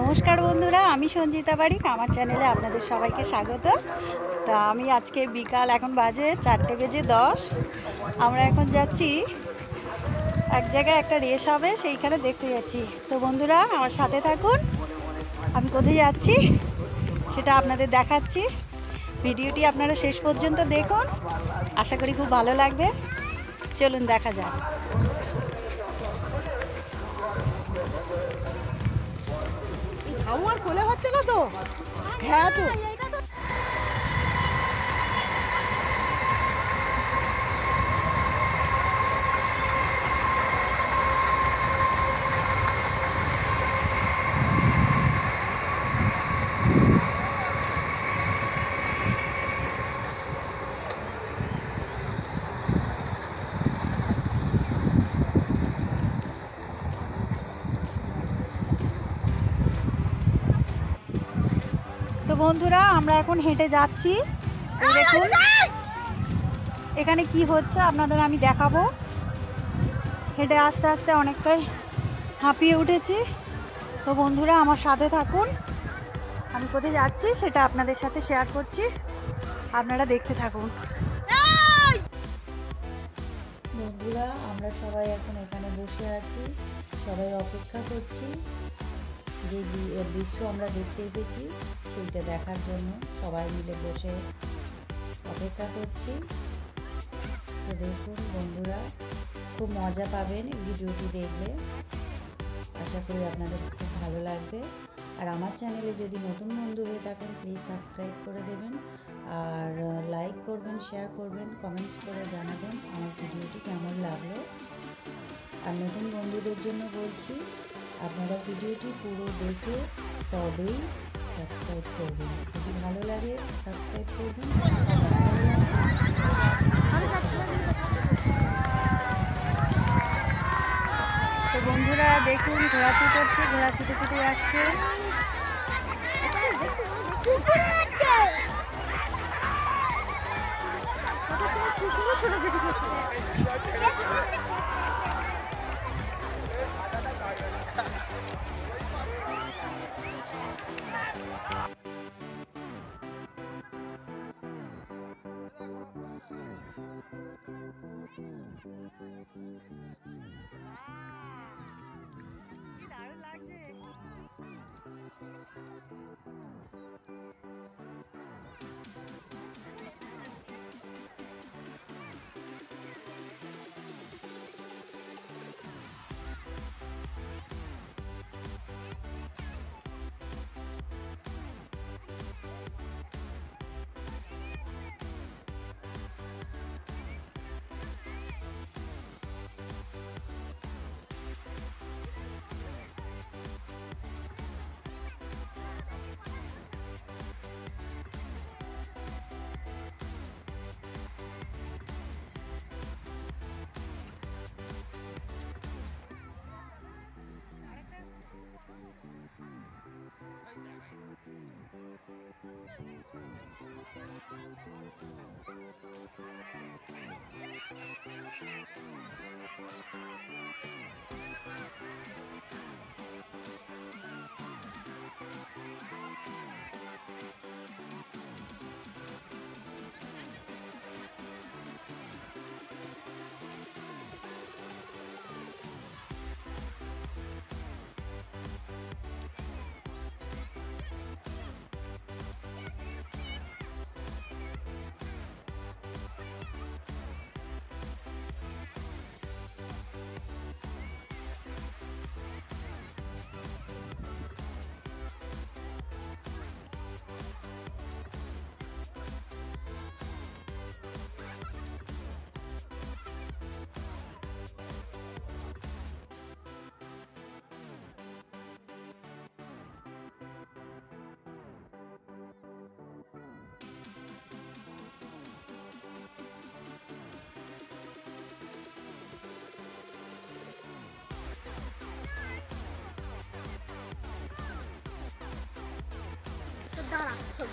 নমস্কার বন্ধুরা, আমি সঞ্জিতা বারিক, আমার চ্যানেলে আপনাদের সবাইকে স্বাগত। তা আমি আজকে বিকাল এখন বাজে চারটে বেজে দশ। আমরা এখন যাচ্ছি, এক জায়গায় একটা রেস হবে, সেইখানে দেখতে যাচ্ছি। তো বন্ধুরা, আমার সাথে থাকুন, আমি কোথায় যাচ্ছি সেটা আপনাদের দেখাচ্ছি। ভিডিওটি আপনারা শেষ পর্যন্ত দেখুন, আশা করি খুব ভালো লাগবে। চলুন দেখা যাক। আমার খোলা হচ্ছে না তো? হ্যাঁ তো। বন্ধুরা, আমরা এখন হেঁটে যাচ্ছি। এখানে কি হচ্ছে আপনাদের আমি দেখাবো। হেঁটে আস্তে আস্তে অনেকটাই হাঁপিয়ে উঠেছি। তো বন্ধুরা, আমার সাথে থাকুন। আমি কোথায় যাচ্ছি সেটা আপনাদের সাথে শেয়ার করছি। আপনারা দেখতে থাকুন। বন্ধুরা, আমরা সবাই এখন এখানে বসে আছি। সবাই অপেক্ষা করছি। যে দৃশ্য আমরা দেখতে এসেছি, সেইটা দেখার জন্য সবাই মিলে বসে অপেক্ষা করছি। তো দেখুন বন্ধুরা, খুব মজা পাবেন ভিডিওটি দেখলে। আশা করি আপনাদের খুব ভালো লাগবে। আর আমার চ্যানেলে যদি নতুন বন্ধু হয়ে থাকেন প্লিজ সাবস্ক্রাইব করে দেবেন। আর লাইক করবেন শেয়ার করবেন কমেন্টস করে জানাবেন আমার ভিডিওটি কেমন লাগল। আর নতুন বন্ধুদের জন্য বলছি আপনারা ভিডিওটি পুরো দেখে তবেই সাবস্ক্রাইব করবেন। যদি ভালো লাগে সাবস্ক্রাইব করবেন। তো বন্ধুরা, দেখুন ঘোরা ছুটে ঘোরা ছুটে ছুটে ছুটে দারুণ লাগছে।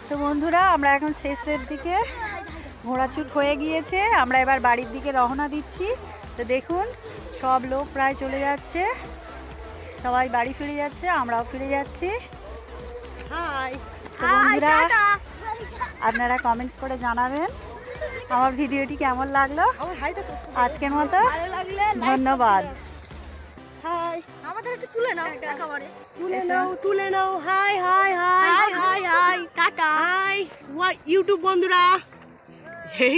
তো বন্ধুরা আমরা এখন শেষের দিকে ঘোড়াছুট হয়ে গিয়েছে। আমরা এবার বাড়ির দিকে রওনা দিচ্ছি। তো দেখুন সব লোক প্রায় চলে যাচ্ছে। সবাই বাড়ি ফিরে যাচ্ছে আমরাও ফিরে যাচ্ছি। বন্ধুরা আপনারা কমেন্টস করে জানাবেন আমার ভিডিওটি কেমন লাগল। আজকের মতো ধন্যবাদ। একটু তুলে নাও। একেবারে তুলে নাও তুলে নাও। Hi hi hi. Hi hi hi tata. Hi YouTube বন্ধুরা। এই